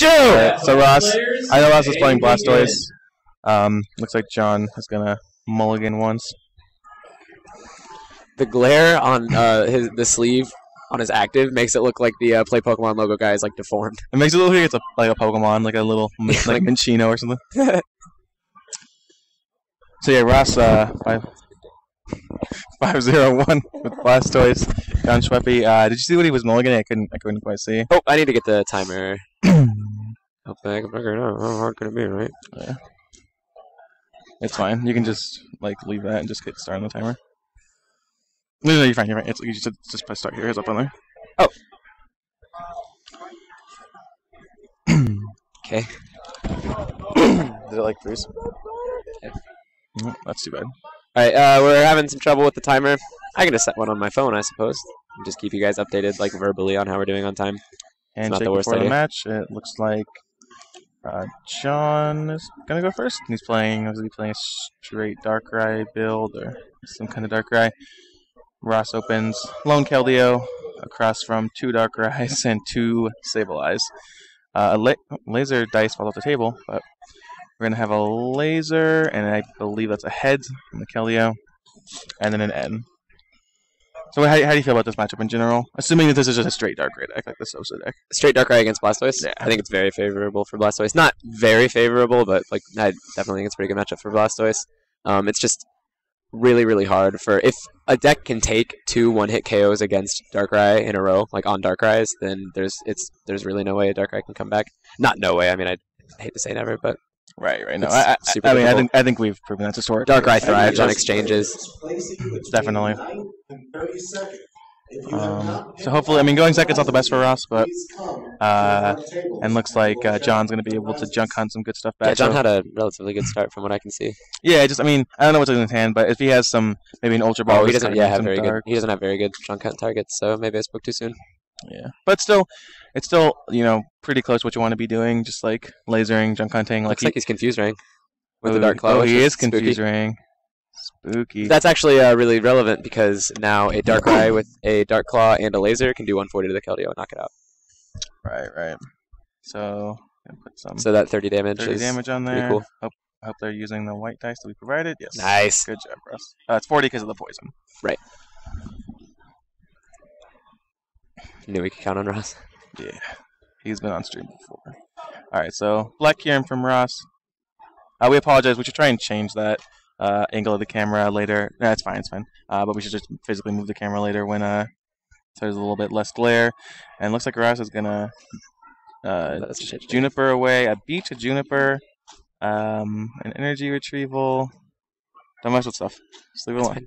Pikachu! So Ross, I know Ross is playing Blastoise. Um, looks like John is gonna mulligan once. The glare on uh, his the sleeve on his active makes it look like the uh, Play Pokemon logo guy is like deformed. It makes it look like it's a, like a Pokemon, like a little Yeah, like Minccino or something. So yeah, Ross uh, five five zero one with Blastoise. John Schweppe. Uh, did you see what he was mulliganing? I couldn't I couldn't quite see. Oh, I need to get the timer. Oh, back, back, no, how hard could it be, right? Yeah. It's fine. You can just like leave that and just get started on the timer. No, no, you're fine. You're fine. It's you just just press start here. It's up on there. Oh. okay. Did it like freeze? Mm, that's too bad. All right, uh, we're having some trouble with the timer. I can just set one on my phone, I suppose. and Just keep you guys updated, like verbally, on how we're doing on time. It's not the worst before the idea. match. It looks like uh, John is gonna go first. He's playing. Was he playing a straight Darkrai build or some kind of Darkrai? Ross opens Lone Keldeo across from two Darkrai's and two Sableyes. Uh, a la- laser dice falls off the table, but we're gonna have a laser, and I believe that's a head on the Keldeo, and then an N. So how, how do you feel about this matchup in general? Assuming that this is just a straight Darkrai deck, like the Sosa deck. Straight Darkrai against Blastoise. Yeah. I think it's very favorable for Blastoise. Not very favorable, but like I definitely think it's a pretty good matchup for Blastoise. Um, it's just really, really hard for if a deck can take two one-hit KOs against Darkrai in a row, like on Darkrai's, then there's it's there's really no way a Darkrai can come back. Not no way. I mean, I hate to say never, but Right, right. No, I, I, super I mean, I think I think we've proven that's historic. Darkrai thrives on exchanges. Definitely. Um, so hopefully, I mean, going second's not the best for Ross, but uh, and looks like uh, John's going to be able to junk hunt some good stuff back. Yeah, John So- had a relatively good start from what I can see. yeah, just I mean, I don't know what's in his hand, but if he has some, maybe an ultra ball. Oh, he doesn't. Yeah, have some very good. He doesn't have very good junk hunt targets, so maybe I spoke too soon. Yeah, but still, it's still you know pretty close to what you want to be doing, just like lasering, junk hunting. Like Looks like he's confused ring with oh, the Dark Claw. Oh, he is spooky. Spooky. That's actually uh, really relevant because now a Darkrai with a Dark Claw and a laser can do 140 to the Keldeo and knock it out. right, right. So put some So that 30 damage 30 is damage on there. cool. Hope, hope they're using the white dice that we provided. Yes. nice. Good job, Russ. Uh, it's 40 because of the poison. Right. Knew we could count on Ross. Yeah. He's been on stream before. All right, so Black Kyurem from Ross. Uh, we apologize. We should try and change that uh, angle of the camera later. That's it's fine. It's fine. Uh, but we should just physically move the camera later when uh, so there's a little bit less glare. And looks like Ross is gonna uh. Juniper away, a beach, a Juniper, um, an energy retrieval. Don't mess with stuff. Just leave it alone.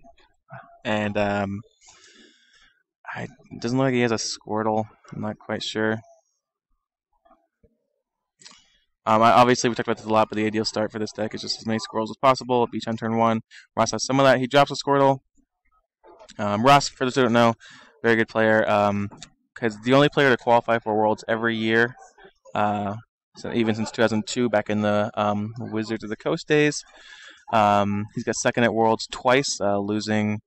And um, I it doesn't look like he has a Squirtle. I'm not quite sure. Um, I, obviously, we talked about this a lot, but the ideal start for this deck is just as many Squirtles as possible. Beach on turn one. Ross has some of that. He drops a Squirtle. Um, Ross, for those who don't know, very good player. Because the only player to qualify for Worlds every year, uh, so even since 2002, back in the um, Wizards of the Coast days. Um, he's got second at Worlds twice, uh, losing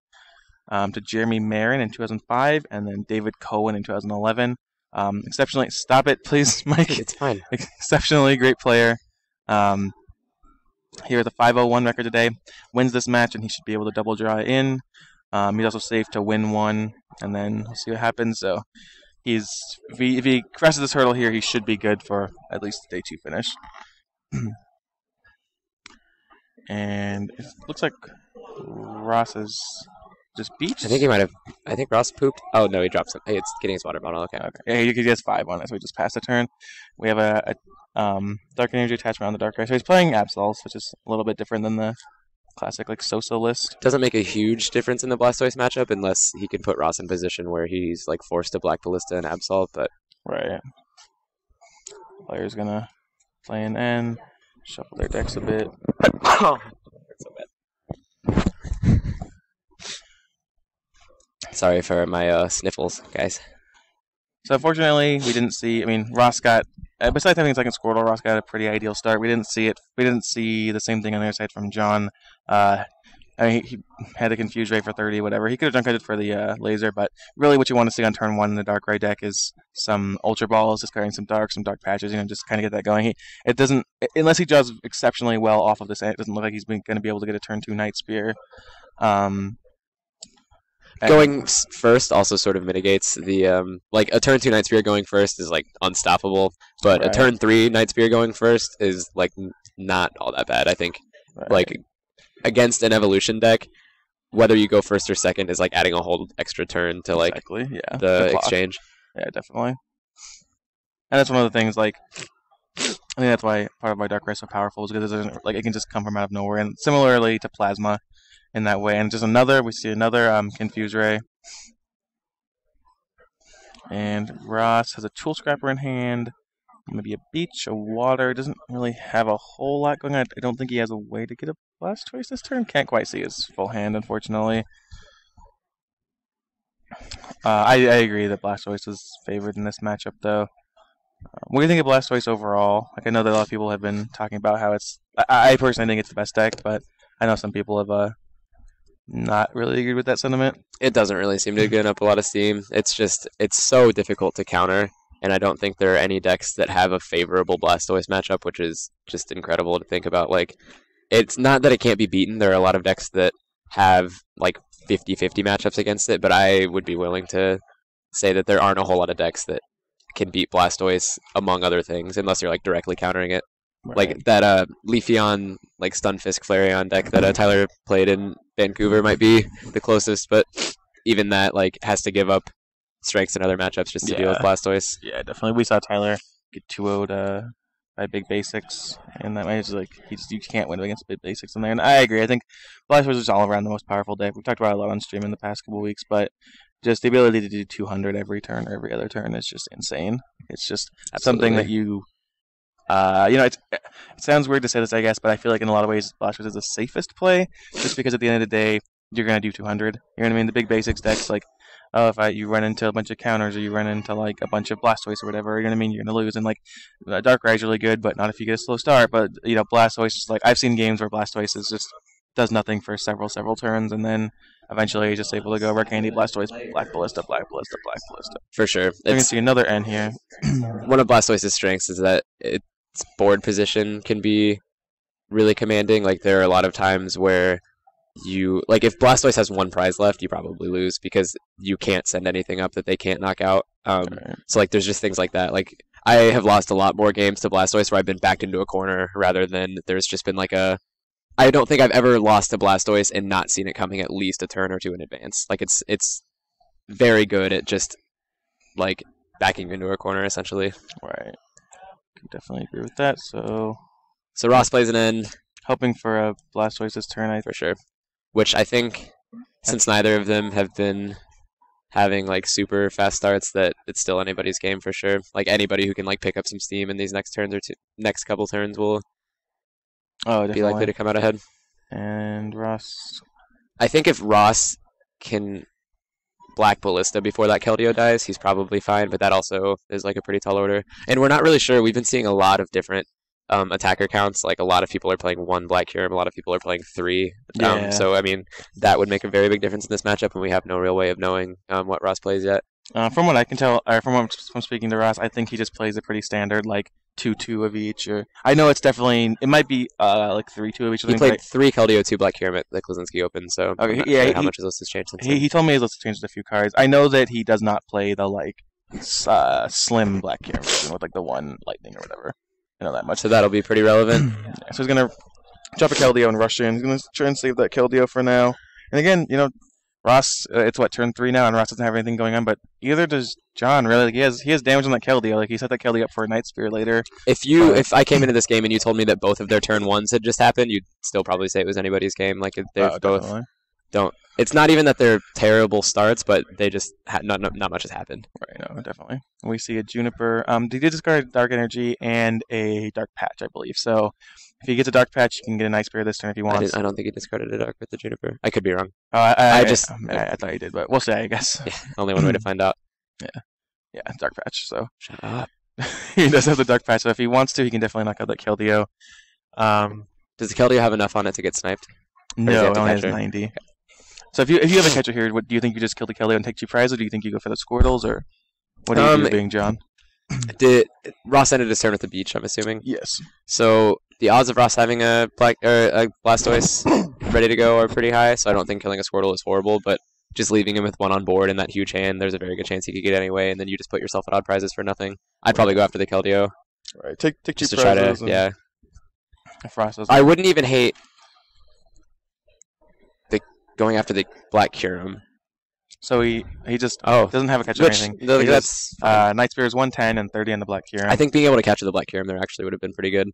um, to Jeremy Maron in 2005 and then David Cohen in 2011. Um, exceptionally, stop it, please, Mike. It's fine. exceptionally great player. Um, here with a 501 record today. Wins this match, and he should be able to double draw in. Um, he's also safe to win one, and then we'll see what happens. So he's if he, if he crosses this hurdle here, he should be good for at least the day two finish. and it looks like Ross is just beach. I think he might have. I think Ross pooped. Oh no, he drops it. Hey, it's getting his water bottle. Okay. Okay. Yeah, he, he has five on it, so we just passed the turn. We have a, a um, dark energy attachment on the Darkrai. So he's playing Absols, which is a little bit different than the classic like Sosa list. Doesn't make a huge difference in the Blastoise matchup unless he can put Ross in position where he's like forced to Black Ballista and Absol. But Right. Player's gonna play an N, shuffle their decks a bit. so bad. Sorry for my uh, sniffles, guys. So unfortunately, we didn't see. I mean, Ross got uh, besides having a second Squirtle, Ross got a pretty ideal start. We didn't see it. We didn't see the same thing on the other side from John. Uh, I mean, he, he had a confuse ray for 30, whatever. He could have junk it for the uh, laser, but really what you want to see on turn one in the Darkrai deck is some Ultra Balls, discarding some Dark, some Dark Patches, you know, just kind of get that going. He, it doesn't, unless he does exceptionally well off of this, it doesn't look like he's going to be able to get a turn two Night Spear. Um, and- Going first also sort of mitigates the um, like a turn two Night Spear going first is like unstoppable, but a turn three Night Spear going first is like not all that bad. I think Right. like against an evolution deck, whether you go first or second is like adding a whole extra turn to like exactly, yeah, the clock. exchange. Yeah, definitely. And that's one of the things. Like, I think that's why part of why Darkrai is so powerful is because it doesn't like it can just come from out of nowhere. And similarly to Plasma, in that way. And just another, we see another um, Confuse Ray. And Ross has a Tool Scrapper in hand. Maybe a beach, a water. Doesn't really have a whole lot going on. I don't think he has a way to get a blast Blastoise this turn. Can't quite see his full hand, unfortunately. Uh, I, I agree that Blastoise is favored in this matchup, though. Uh, what do you think of Blastoise overall? Like, I know that a lot of people have been talking about how it's. I, I personally think it's the best deck, but I know some people have uh, not really agree with that sentiment. It doesn't really seem to get up a lot of steam. It's just it's so difficult to counter, and I don't think there are any decks that have a favorable Blastoise matchup, which is just incredible to think about. Like, it's not that it can't be beaten. There are a lot of decks that have like 50-50 matchups against it, but I would be willing to say that there aren't a whole lot of decks that can beat Blastoise among other things, unless you're like directly countering it. Like that uh Leafeon like Stunfisk Flareon deck that uh, Tyler played in Vancouver might be the closest, but even that like has to give up strengths in other matchups just to deal with Yeah. Blastoise. Yeah, definitely. We saw Tyler get 2 0'd uh, by Big Basics, and that was like, he just, you can't win against Big Basics in there. And I agree. I think Blastoise is all around the most powerful deck. We've talked about it a lot on stream in the past couple weeks, but just the ability to do 200 every turn or every other turn is just insane. It's just something that you. Uh, you know, it's, it sounds weird to say this, I guess, but I feel like in a lot of ways, Blastoise is the safest play, just because at the end of the day, you're gonna do 200. You know what I mean? The big basics decks, like oh, if I, you run into a bunch of counters or you run into like a bunch of Blastoise or whatever, you know what I mean? You're gonna lose. And like uh, Darkrai's really good, but not if you get a slow start. But you know, Blastoise is like I've seen games where Blastoise is just does nothing for several several turns, and then eventually he's just able to go Rare Candy, Blastoise, Black Ballista, Black Ballista, Black Ballista. for sure. I can see another N here. one of Blastoise's strengths is that its board position can be really commanding. Like there are a lot of times where you like if Blastoise has one prize left, you probably lose because you can't send anything up that they can't knock out. Um, Right. So like there's just things like that. Like I have lost a lot more games to Blastoise where I've been backed into a corner rather than there's just been like a I don't think I've ever lost to Blastoise and not seen it coming at least a turn or two in advance. Like it's it's very good at just like backing into a corner essentially. Right. Can definitely agree with that. So So Ross plays an end hoping for a Blastoise this turn. I for sure. Which I think since neither of them have been having like super fast starts that it's still anybody's game for sure. Like anybody who can like pick up some steam in these next turns or two next couple turns will oh definitely. be likely to come out ahead. And Ross. I think if Ross can Black Ballista before that Keldeo dies, he's probably fine, but that also is like a pretty tall order. And we're not really sure. We've been seeing a lot of different um, attacker counts. Like a lot of people are playing one Black Kyurem, a lot of people are playing three. Um, Yeah. so, I mean, that would make a very big difference in this matchup, and we have no real way of knowing um, what Ross plays yet. Uh, from what I can tell, or from what I'm, from speaking to Ross, I think he just plays a pretty standard like two two of each. Or I know it's definitely it might be uh like three two of each. I He think, played but three Keldeo, two Black Kyurem at the Klaczynski Open, so Okay, I'm not yeah, sure how much of this has changed since He, then. he told me he's let's changed a few cards. I know that he does not play the like uh, slim black Kyurem with like the one lightning or whatever. I know that much. So that'll be pretty relevant. Yeah, so he's gonna drop a Keldeo and rush in. He's gonna try and save that Keldeo for now. And again, you know, Ross, uh, it's what turn three now, and Ross doesn't have anything going on. But either does John. Really, like, he has he has damage on that Keldeo. Like he set that Keldeo up for a Night Spear later. If you, But- if I came into this game and you told me that both of their turn ones had just happened, you'd still probably say it was anybody's game. Like they've Uh, both. definitely. It's not even that they're terrible starts, but they just ha- not, not not much has happened. Right, no, definitely. We see a Juniper. Um, they did discard Dark Energy and a Dark Patch, I believe. So if he gets a Dark Patch, he can get a Night Spear this turn if he I, wants. didn't, I don't think he discarded a dark with the juniper. I could be wrong. Oh, I, I, I just- I, I, I thought he did, but we'll see. I guess. Yeah, only one way to find out. Yeah, yeah, Dark Patch. So Shut up. he does have the Dark Patch. So if he wants to, he can definitely knock out that Keldeo. Um, Does the Keldeo have enough on it to get sniped? No, it only has catcher? 90. So if you if you have a catcher here, what do you think you just kill the Keldeo and take two prizes, or do you think you go for the Squirtles, or what do you Um, do, being John? Did Ross ended his turn at the beach? I'm assuming. Yes. So the odds of Ross having a black or a Blastoise ready to go are pretty high. So I don't think killing a Squirtle is horrible, but just leaving him with one on board in that huge hand, there's a very good chance he could get anyway, and then you just put yourself at odd prizes for nothing. I'd probably go after the Keldeo Right. Take take just to try to yeah. If Ross I wouldn't even hate going after the Black Kyurem. So he he just Oh, doesn't have a catch or which anything. He just, that's fine. uh, Night Spear is 110 and 30 on the Black Kyurem. I think being able to capture the Black Kyurem there actually would have been pretty good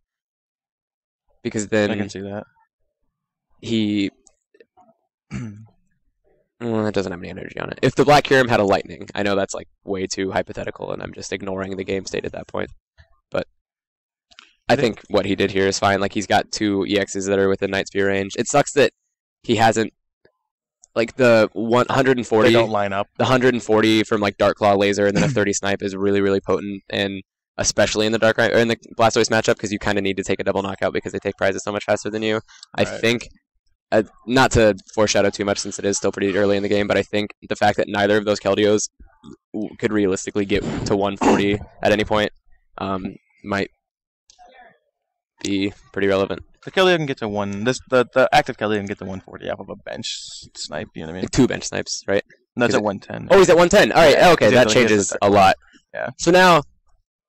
because then I then can see that. he Well, it doesn't have any energy on it. If the Black Kyurem had a lightning, I know that's like way too hypothetical, and I'm just ignoring the game state at that point. But I think what he did here is fine. Like he's got two EXs that are within Night Spear range. It sucks that he hasn't like the 140 They don't line up. the 140 from like Dark Claw laser and then a 30 snipe is really really potent and especially in the Dark or in the Blastoise matchup because you kind of need to take a double knockout because they take prizes so much faster than you. I Right. think uh, not to foreshadow too much since it is still pretty early in the game, but I think the fact that neither of those Keldeos could realistically get to 140 at any point um, might be pretty relevant. The Keldeo can get to one. This the the active Keldeo can get to 140 off of a bench snipe. You know what I mean? Two bench snipes, right? And that's at 110. Oh, he's at 110. All right, Yeah, okay, that able to get changes a lot. Yeah. So now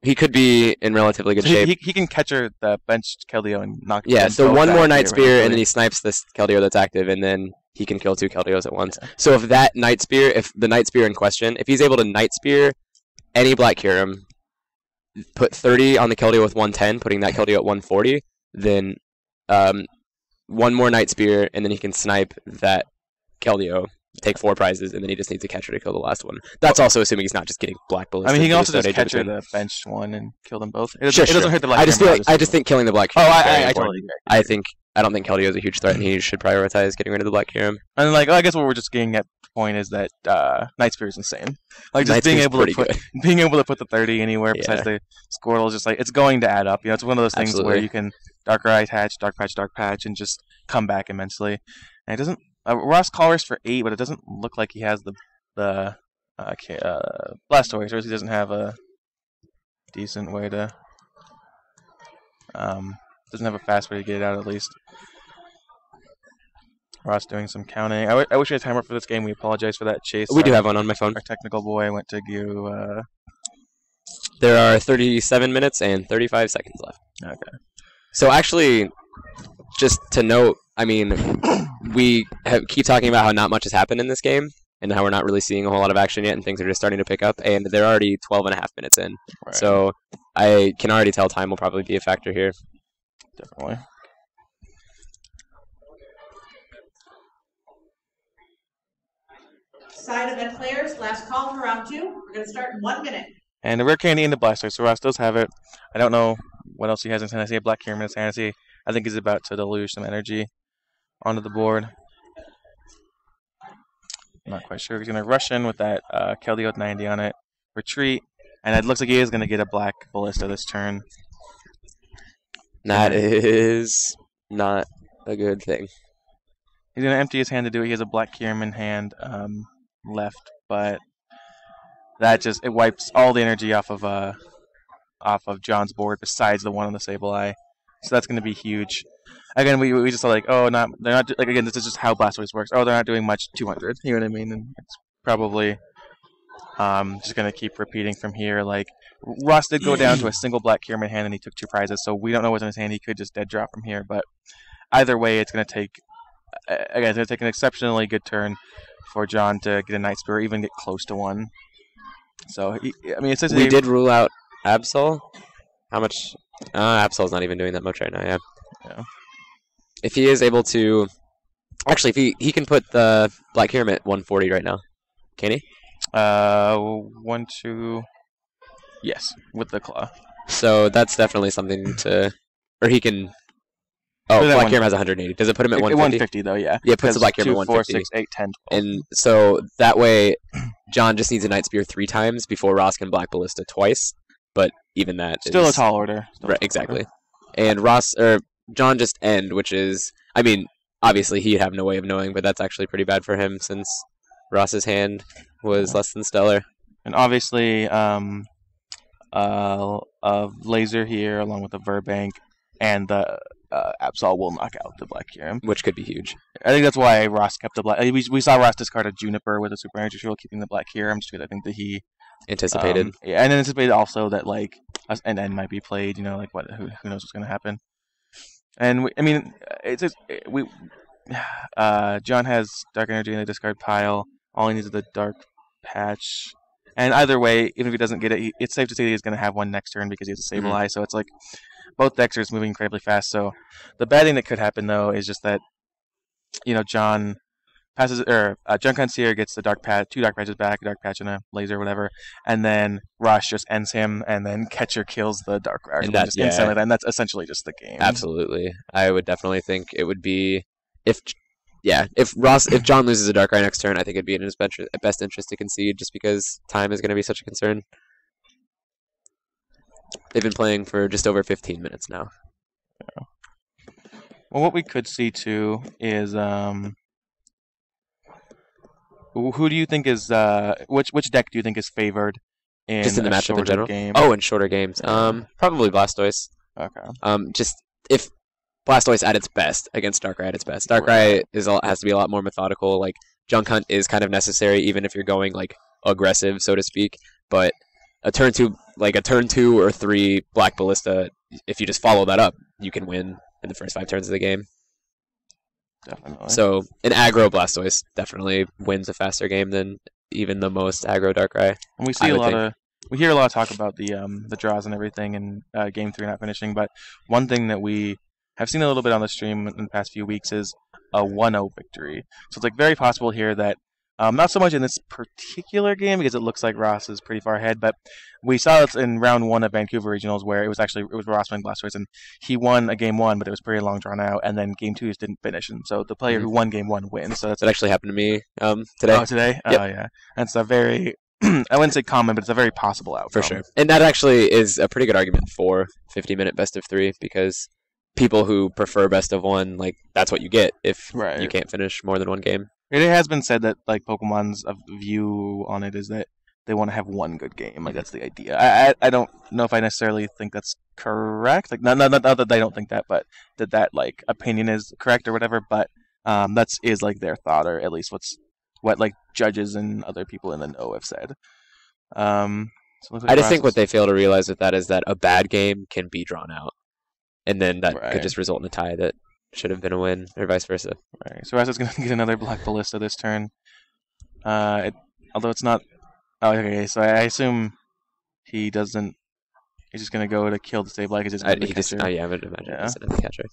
he could be in relatively good So he, shape. he, he can catcher the bench Keldeo and knock. Yeah, so one more Night Spear, and then he snipes this Keldeo that's active, and then he can kill two Keldeos at once. So if that Night Spear, if the Night Spear in question, if he's able to Night Spear any Black Kyurem, put 30 on the Keldeo with 110, putting that Keldeo at 140, then um, one more Night Spear, and then he can snipe that Keldeo, take four prizes, and then he just needs to catcher to kill the last one. That's also assuming he's not just getting Black Ballista. I mean, he can also just catcher the bench one and kill them both. It doesn't, Sure, it doesn't sure. hurt the Black I just feel like, I just think killing the Black Oh, I, I, I totally agree. I think I don't think Keldeo is a huge threat, and he should prioritize getting rid of the Black Kyurem. And like, I guess what we're just getting at the point is that uh, Night Spear is insane. Like just Night being Spear's able to put good. being able to put the 30 anywhere Yeah. besides the Squirtle is just like it's going to add up. You know, it's one of those things where you can Dark Eye Patch, Dark Patch, Dark Patch, and just come back immensely. And it doesn't. Uh, Ross Colress for eight, but it doesn't look like he has the the uh, uh, Blastoise, or he doesn't have a decent way to. Um, doesn't have a fast way to get it out at least. Ross doing some counting. I, w- I wish we had time for this game. We apologize for that chase. We do have one on my phone. our technical boy went to go. Uh, There are 37 minutes and 35 seconds left. okay. So actually, just to note, I mean, we have, keep talking about how not much has happened in this game, and how we're not really seeing a whole lot of action yet, and things are just starting to pick up, and they're already 12 and a half minutes in. Right. So I can already tell time will probably be a factor here. definitely. Side event players, last call for round two. We're going to start in one minute. And the rare candy and the blaster, So Ross does have it. I don't know what else he has in his hand. I see a Black his hand. I think he's about to deluge some energy onto the board. I'm not quite sure. He's going to rush in with that uh, Keldeo with 90 on it. Retreat. And it looks like he is going to get a Black Ballista this turn. That is not a good thing. He's going to empty his hand to do it. He has a Black Kyurem in hand um, left, but that just it wipes all the energy off of uh off of John's board besides the one on the Sableye. So that's going to be huge. Again, we, we just like, oh, not they're not like again. This is just how Blastoise works. Oh, they're not doing much. 200. You know what I mean? And it's probably um just going to keep repeating from here. Like Ross did go down to a single Black Kyurem in hand, and he took two prizes. So we don't know what's in his hand. He could just dead drop from here. But either way, it's going to take again. It's going to take an exceptionally good turn for John to get a Night Spear, or even get close to one. So he, I mean, We did rule out Absol. How much? Uh, Absol's not even doing that much right now. Yeah. Yeah. If he is able to, actually, if he he can put the Black Kyurem at 140 right now, can he? Uh, one, two. Yes, with the claw. So that's definitely something to, or he can. Oh, Put it at Black one- has 180. Does it put him at It- 150? 150 though, yeah. Yeah, it puts the Black two, at four, six, eight, 10, 12. And so that way, John just needs a Night Spear three times before Ross can Black Ballista twice. Even that Still a tall order. Still Right, tall exactly. order. And Ross or John just end, which is, I mean, obviously he'd have no way of knowing, but that's actually pretty bad for him since Ross's hand was less than stellar. And obviously, um, uh, a laser here along with the Virbank and the uh, Absol will knock out the Black Kyurem. which could be huge. I think that's why Ross kept the Black. We, we saw Ross discard a Juniper with a Super Energy Shield, keeping the Black Kyurem just because I think that he Anticipated. um, yeah, and anticipated also that like an end might be played. You know, like what who, who knows what's going to happen. And we, I mean, it's just, we. Uh, John has Dark Energy in the discard pile. All he needs is the Dark Patch. And either way, even if he doesn't get it, he, it's safe to say he's going to have one next turn because he has a Stable Mhm. Eye. So it's like both decks are moving incredibly fast. So the bad thing that could happen though is just that you know John passes or uh, Concierge gets the dark patch, two dark patches back, a dark patch and a laser, whatever, and then Rush just ends him, and then Catcher kills the dark And that- just yeah. And that's essentially just the game. Absolutely. I would definitely think it would be if yeah, if Ross if John loses a Darkrai next turn, I think it'd be in his best best interest to concede just because time is going to be such a concern. They've been playing for just over 15 minutes now. Well, what we could see too is um, who do you think is uh, which which deck do you think is favored in Just in the matchup in general. game? Oh, in shorter games. Um probably Blastoise. okay. Um just if Blastoise at its best against Darkrai at its best. Darkrai is a, has to be a lot more methodical. Like Junk Hunt is kind of necessary even if you're going like aggressive, so to speak. But a turn two, like a turn two or three Black Ballista, if you just follow that up, you can win in the first five turns of the game. Definitely. So an aggro Blastoise definitely wins a faster game than even the most aggro Darkrai. And we see a lot think. of we hear a lot of talk about the um the draws and everything and uh, game three not finishing. But one thing that we have seen a little bit on the stream in the past few weeks is a 1-0 victory. So it's like very possible here that um, not so much in this particular game because it looks like Ross is pretty far ahead, but we saw this in round one of Vancouver Regionals where it was actually it was Ross playing Blastoise and he won a game one, but it was pretty long drawn out, and then game two just didn't finish, and so the player who won game one wins. So that's That actually happened to me um, today. Oh, today? Yep. Oh, yeah. That's a very, I wouldn't say common, but it's a very possible outcome. For sure. And that actually is a pretty good argument for 50 minute best of three because people who prefer best of one, like, that's what you get if Right. you can't finish more than one game. It has been said that, like, Pokemon's view on it is that they want to have one good game. Like, that's the idea. I, I, I don't know if I necessarily think that's correct. Like, not, not, not that I don't think that, but that that, like, opinion is correct or whatever, but um, that's is, like, their thought, or at least what's, what, like, judges and other people in the know have said. Um, so like I just think what they fail to realize with that is that a bad game can be drawn out. And then that Right. could just result in a tie that should have been a win, or vice versa. Right. So Rasa's gonna get another Black Ballista this turn. Uh, it, although it's not. Oh, okay. So I assume he doesn't. He's just gonna go to kill the stable because he's I, gonna he just, oh, yeah, I would imagine Yeah. another catcher.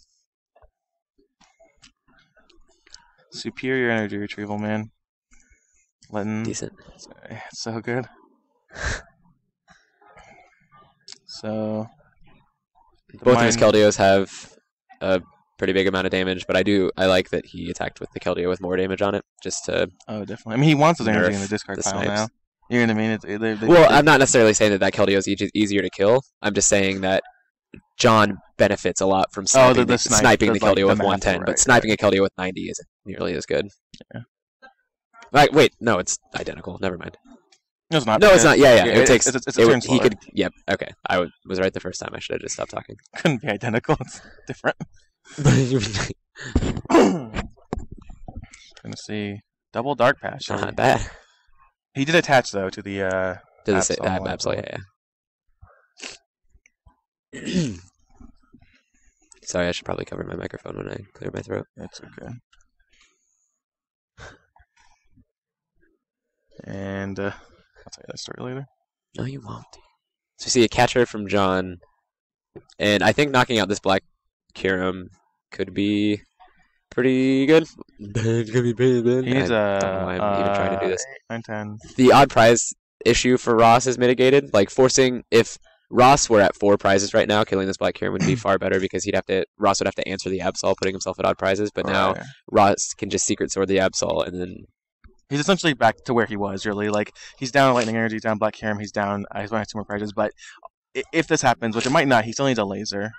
superior energy retrieval, man. Letting Decent. it's so good. So Both of his mine- Keldeos have a pretty big amount of damage, but I do I like that he attacked with the Keldeo with more damage on it, just to Oh, definitely. I mean, he wants his energy in the discard the pile now. You know what I mean? It's, they, they, Well, they- I'm not necessarily saying that that Keldeo is easy, easier to kill. I'm just saying that John benefits a lot from oh, sniping Oh, the- the, snipe, sniping the, like, Keldeo with math, 110, right, but sniping a Keldeo with 90 isn't nearly as good. Yeah. Like, wait, no, it's identical. Never mind. No, it's not. No, it's not. Yeah, yeah. yeah, It, takes. it's- it's a it turn he could. Yep. Okay. I w- was right the first time. I should have just stopped talking. couldn't be identical. It's different. Gonna see double dark patch. not bad. He did attach though to the. uh Did the sa- Absol, that yeah, yeah. Sorry, I should probably cover my microphone when I clear my throat. That's okay. And uh, I'll tell you that story later. No, you won't. So you see a catcher from John, and I think knocking out this black Kyurem could be pretty good. It's gonna be pretty good. He needs I a. don't know why I'm even trying to do this. uh, Nine ten. The odd prize issue for Ross is mitigated. Like forcing if Ross were at four prizes right now, killing this black Kyurem would be far better because he'd have to Ross would have to answer the Absol, putting himself at odd prizes. But now Right. Ross can just secret sword the Absol and then he's essentially back to where he was. Really, like he's down lightning energy, he's down Black Kyurem, he's down. Uh, he's going to have two more prizes, but if this happens, which it might not, he still needs a laser.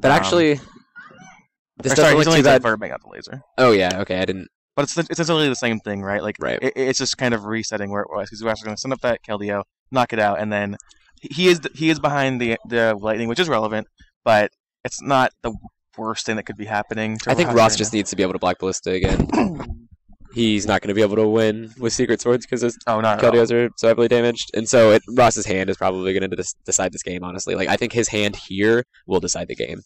But Um, actually, This Or doesn't sorry, look he's only too bad. verb the laser. Oh yeah, okay. I didn't. But it's it's essentially the same thing, right? Like Right. it, it's just kind of resetting where it was because Ross is going to send up that Keldeo, knock it out, and then he is he is behind the the lightning, which is relevant, but it's not the worst thing that could be happening. To I think Ross just needs to be able to Black Ballista again. He's not going to be able to win with Secret Swords because his. Oh. Keldeos are so heavily damaged, and so it, Ross's hand is probably going to decide this game. Honestly, like I think his hand here will decide the game.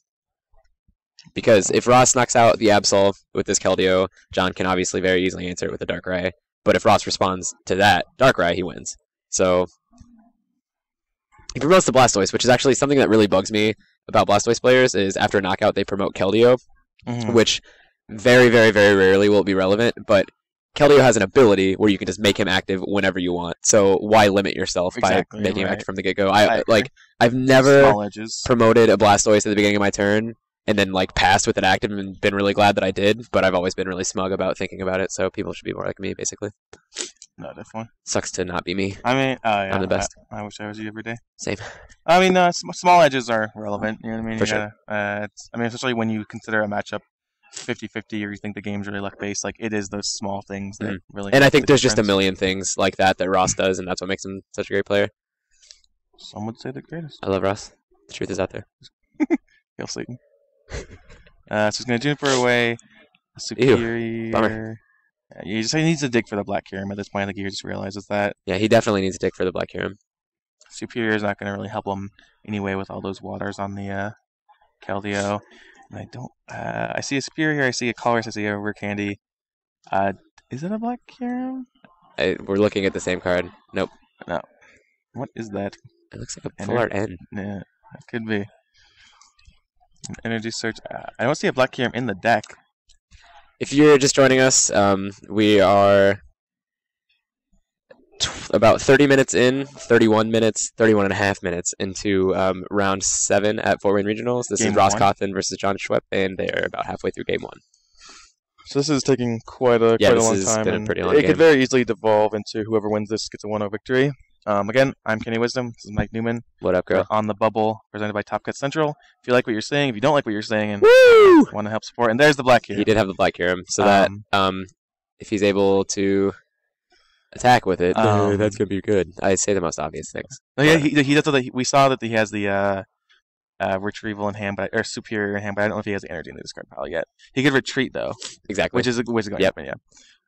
Because if Ross knocks out the Absol with this Keldeo, John can obviously very easily answer it with a Darkrai. But if Ross responds to that Darkrai, he wins. So he promotes the Blastoise, which is actually something that really bugs me about Blastoise players. Is after a knockout they promote Keldeo, Mhm. which very, very, very rarely will be relevant. But Keldeo has an ability where you can just make him active whenever you want. So why limit yourself Exactly, by making him active from the get go? I, I like I've never promoted a Blastoise at the beginning of my turn and then like passed with an active and been really glad that I did. But I've always been really smug about thinking about it. So people should be more like me. Basically, No, definitely. sucks to not be me. I mean, oh, yeah, I'm the best. I, I wish I was you every day. Same. I mean, uh, sm- small edges are relevant. You know what I mean? For You sure. gotta, uh, it's, I mean, especially when you consider a matchup 50-50 or you think the game's really luck based. Like it is those small things that really. Mm-hmm. And I think the there's just a million things like that that Ross does, and that's what makes him such a great player. Some would say the greatest. I love Ross. The truth is out there. Hail Satan. uh, so he's gonna Juniper away. Superior. Yeah, he just he needs to dig for the Black Kyurem at this point. I think he just realizes that Yeah, he definitely needs to dig for the Black Kyurem. Superior is not going to really help him anyway with all those waters on the uh, Keldeo. I don't. Uh, I see a spear here. I see a Colress. I see a Rare Candy. Uh, is it a Black Kyurem? We're looking at the same card. Nope. No. What is that? It looks like a full art N. Yeah, it could be. An energy search. Uh, I don't see a Black Kyurem in the deck. If you're just joining us, um, we are about 30 minutes in, 31 minutes, 31 and a half minutes into um, round seven at Fort Wayne Regionals. This Game is Ross one. Cawthon versus John Schweppe, and they're about halfway through game one. So this is taking quite a Yeah, quite a long time. been a pretty long it game. could very easily devolve into whoever wins this gets a 1-0 victory. Um, again, I'm Kenny Wisdom. This is Mike Newman. What up, girl? on the bubble presented by Top Cut Central. If you like what you're saying, if you don't like what you're saying, and want to help support, and there's the black here. He did have the Black Kyurem, so that Um, um, if he's able to attack with it, Um, that's gonna be good. I say the most obvious things. oh, yeah, he, he does. The, we saw that he has the uh, uh, retrieval in hand, but or superior in hand, but I don't know if he has the energy in the discard pile yet. He could retreat though, Exactly. which is which is going to Yep. happen. Yeah,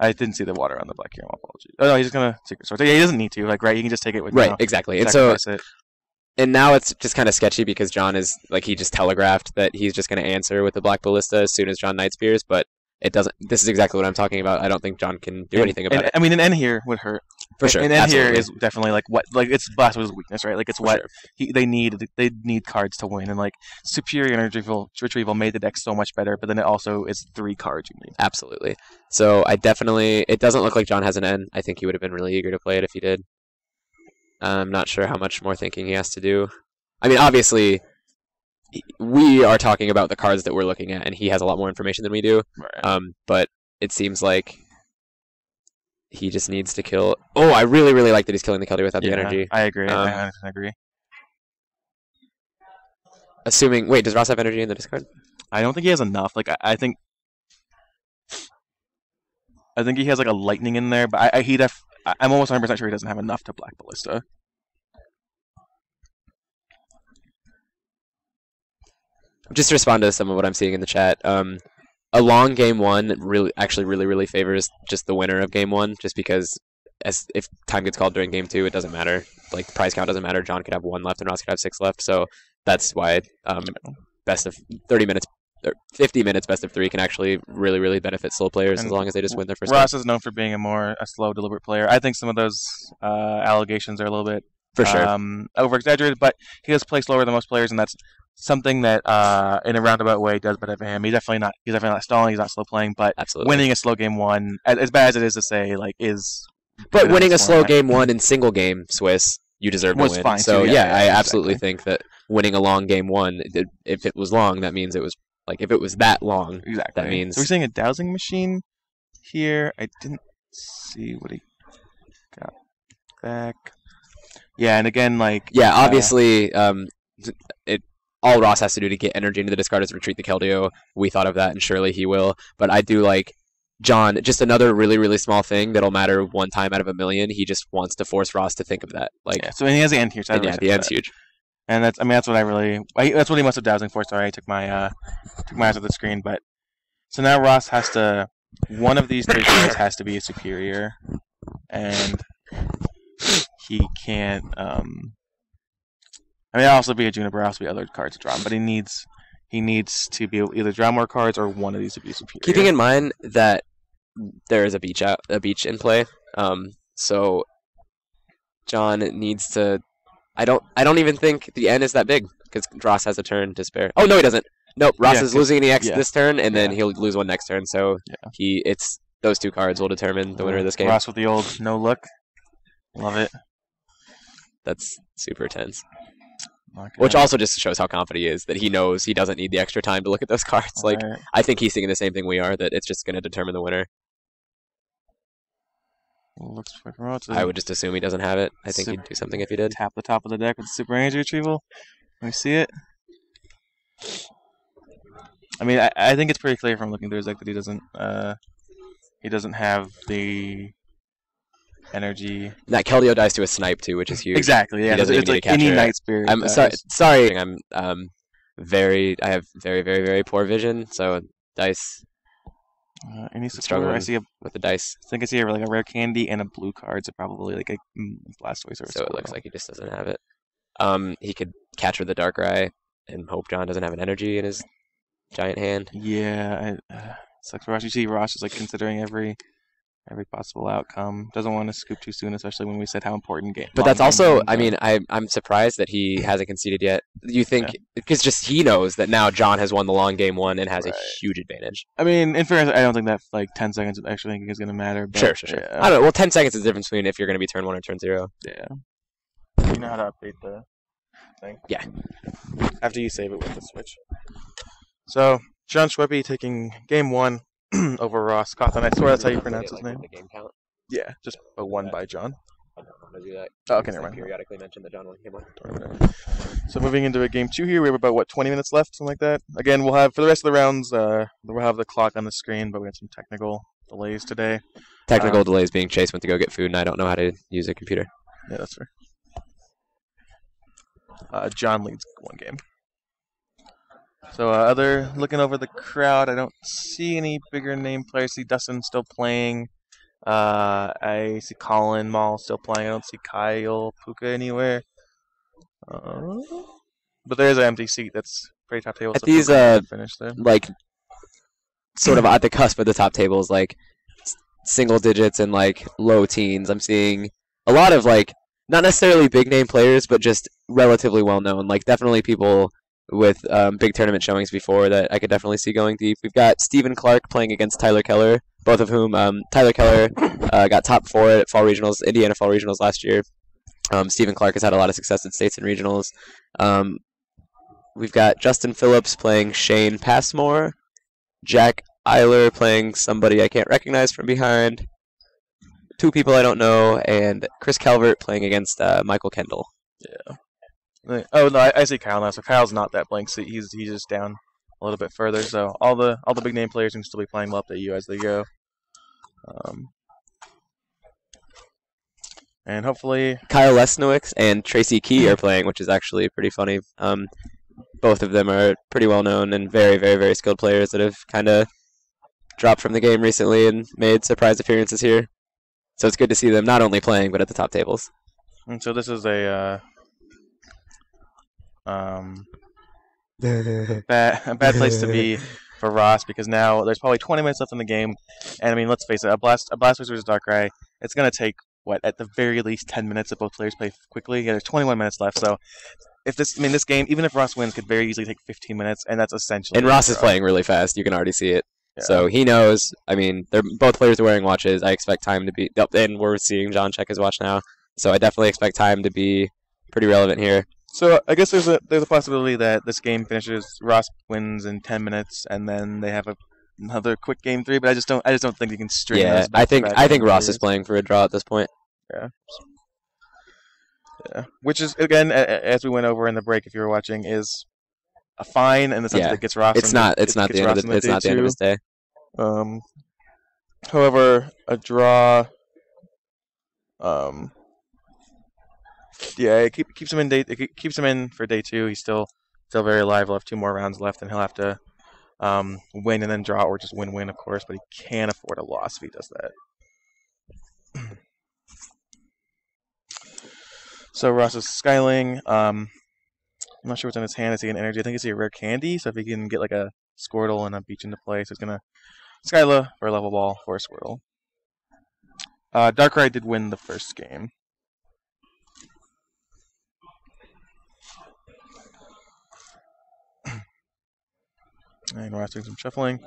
I didn't see the water on the black here. My apologies. Oh no, he's just gonna Secret Sword. Yeah, he doesn't need to. Like right, he can just take it with right, You know, exactly. And so it. and now it's just kind of sketchy because John is like he just telegraphed that he's just going to answer with the Black Ballista as soon as John Night Spears, but it doesn't. This is exactly what I'm talking about. I don't think John can do And- anything about and, it I mean, an N here would hurt. for sure. An N here absolutely. is definitely like what like it's Blastoise's weakness, right? Like it's For what sure. he, they need they need cards to win, and like superior energy retrieval, retrieval made the deck so much better. But then it also is three cards you need. absolutely. So I definitely. It doesn't look like John has an N. I think he would have been really eager to play it if he did. I'm not sure how much more thinking he has to do. I mean, obviously, we are talking about the cards that we're looking at, and he has a lot more information than we do. Right. Um, but it seems like he just needs to kill. Oh, I really, really like that he's killing the Keldeo without the energy. I agree. Um, I agree. Assuming, wait, does Ross have energy in the discard? I don't think he has enough. Like I, I think, I think he has like a lightning in there, but I, I he def, I- I'm almost 100 percent sure he doesn't have enough to Black Ballista. Just to respond to some of what I'm seeing in the chat. Um, a long game one really, actually, really, really favors just the winner of game one, just because as if time gets called during game two, it doesn't matter. Like the prize count doesn't matter. John could have one left and Ross could have six left. So that's why um, best of 30 minutes. Or 50 minutes best of three can actually really, really benefit slow players And as long as they just win their first game. Ross is known for being a more a slow, deliberate player. I think some of those uh, allegations are a little bit For sure. um, over exaggerated, but he does play slower than most players, and that's something that uh, in a roundabout way does benefit him. He's definitely not he's definitely not stalling. He's not slow playing, but Absolutely. winning a slow game one, as, as bad as it is to say, like is But winning a slow game one in single game Swiss, you deserve to Was win. fine so too, yeah, yeah, I absolutely exactly. think that winning a long game one, it- if it was long, that means it was like if it was that long. exactly. That means- so we're seeing a dowsing machine here. I didn't see what he got back. Yeah, and again, like Yeah, uh, obviously, um, it all Ross has to do to get energy into the discard is retreat the Keldeo. We thought of that, and surely he will. But I do like John. Just another really really small thing that'll matter one time out of a million. He just wants to force Ross to think of that. Like yeah, so and he has the end here. So yeah, the end's that. huge. And that's I mean that's what I really I, that's what he must have dowsing for. Sorry, I took my uh took my eyes off the screen, but so now Ross has to one of these three cards has to be a superior, and he can't. um I mean, also be a Juniper, also be other cards to draw, but he needs he needs to be able to either draw more cards or one of these to be superior. Keeping in mind that there is a beach out a beach in play, um, so John needs to. I don't. I don't even think the N is that big because Ross has a turn to spare. Oh no, he doesn't. Nope. Ross Yeah, is losing an EX yeah. this turn, and then Yeah. he'll lose one next turn. So he it's those two cards will determine the winner of this game. Ross with the old no look, love it. That's super tense. Which also just shows how confident he is that he knows he doesn't need the extra time to look at those cards. Like Alright. I think he's thinking the same thing we are that it's just going to determine the winner. looks like remote. I would just assume he doesn't have it. I think Sup- he'd do something if he did. tap the top of the deck with super energy retrieval. Let me see it. I mean, I, I think it's pretty clear from looking through his deck that he doesn't uh, he doesn't have the energy. That Keldeo dies to a snipe too, which is huge. Exactly. Yeah. doesn't it's like any Night Spear. I'm dies. sorry. Sorry, I'm um very. I have very very very poor vision, so dice Uh, any support. I see a. with the dice. I think I see a, like a rare candy and a blue card. So probably like a mm, Blastoise or So it looks like he just doesn't have it. Um, he could capture the Dark Eye and hope John doesn't have an energy in his giant hand. Yeah, I, uh, sucks for Ross. You see, Ross is like considering every every possible outcome. Doesn't want to scoop too soon, especially when we said how important game. But that's long-game also, games I mean, I I'm surprised that he hasn't conceded yet. You think because just he knows that now John has won the long game one and has Right. a huge advantage. I mean, in fairness, I don't think that like ten seconds of extra thinking is going to matter. But, Sure, sure, sure. Yeah, I don't know. Well, ten seconds is the difference between if you're going to be turn one or turn zero. yeah. You know how to update the thing. Yeah. After you save it with the switch. So John Schweppe taking game one over Ross Cawthon. I swear that's how you pronounce his name. The game count. Yeah, just a one by John. I don't know how to do that. Oh, okay, Just, never like, mind. Periodically mention that John won game one. So moving into a game two here, we have about what 20 minutes left, something like that. Again, we'll have for the rest of the rounds, uh, we'll have the clock on the screen, but we had some technical delays today. Technical Um, delays being Chase went to go get food, and I don't know how to use a computer. Yeah, that's fair. Uh, John leads one game. So uh, other looking over the crowd, I don't see any bigger name players. see Dustin still playing. Uh, I see Colin Mall still playing. I don't see Kyle Puka anywhere. Uh, but there is an empty seat that's pretty top table. At so these, uh, finish there. Like, sort of at the cusp of the top tables, like single digits and like low teens. I'm seeing a lot of like not necessarily big name players, but just relatively well known. Like definitely people with um, big tournament showings before that I could definitely see going deep. We've got Stephen Clark playing against Tyler Keller, both of whom um, Tyler Keller uh, got top four at Fall Regionals, Indiana Fall Regionals last year. Um, Stephen Clark has had a lot of success at states and regionals. Um, we've got Justin Phillips playing Shane Passmore, Jack Eiler playing somebody I can't recognize from behind, two people I don't know, and Chris Calvert playing against uh, Michael Kendall. Right. Oh no, I, I see Kyle now. So Kyle's not that blank seat. He's he's just down a little bit further. So all the all the big name players can still be playing. We'll update you as they go. Um, and hopefully, Kyle Lesnowicz and Tracy Key are playing, which is actually pretty funny. Um, both of them are pretty well known and very, very, very skilled players that have kind of dropped from the game recently and made surprise appearances here. So it's good to see them not only playing but at the top tables. and so this is a uh, um bad a bad place to be for Ross because now there's probably 20 minutes left in the game, and I mean let's face it, a blast a Blastoise versus Darkrai, it's gonna take what at the very least 10 minutes if both players play quickly. Yeah, there's 21 minutes left, so if this I mean this game even if Ross wins could very easily take 15 minutes, and that's essentially And Ross is playing really fast. You can already see it. Yeah. So he knows. I mean, they're both players are wearing watches. I expect time to be. And we're seeing John check his watch now. So I definitely expect time to be pretty relevant here. So I guess there's a there's a possibility that this game finishes Ross wins in 10 minutes, and then they have a another quick game three. But I just don't I just don't think you can string. yeah, I think I think Ross is playing for a draw at this point. Yeah, yeah. which is again, as we went over in the break, if you were watching, is a fine in the sense Yeah. that it gets Ross. It's not. It's it not the end of the. It's not the end of his day. Um, however, a draw. Um, yeah, it keep, keeps him in day. It keeps him in for day two. He's still still very alive. He'll have two more rounds left, and he'll have to um, win and then draw, or just win-win, of course. But he can't afford a loss if he does that. so Ross is Skyling. Um, I'm not sure what's in his hand. Is he an energy? I think it's a rare candy. So if he can get like a Squirtle and a Beach into play, so he's gonna Skyla for a level ball for a Squirtle. Uh, Darkrai did win the first game. And we're doing some shuffling.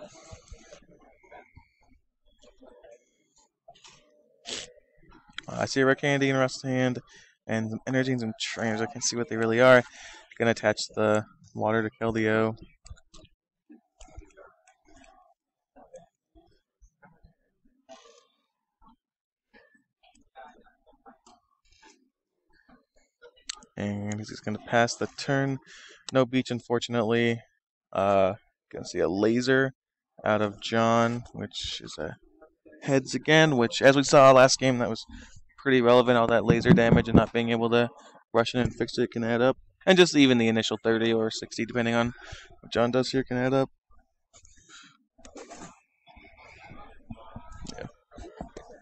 Uh, I see a rare candy in Ross's hand, and some energy and some trainers. I can't see what they really are. Gonna attach the water to Keldeo. And he's just gonna pass the turn. No beach, unfortunately. Uh, gonna see a laser out of John, which is a heads again. Which, as we saw last game, that was pretty relevant. All that laser damage and not being able to rush in and fix it can add up. And just even the initial 30 or 60, depending on what John does here, can add up.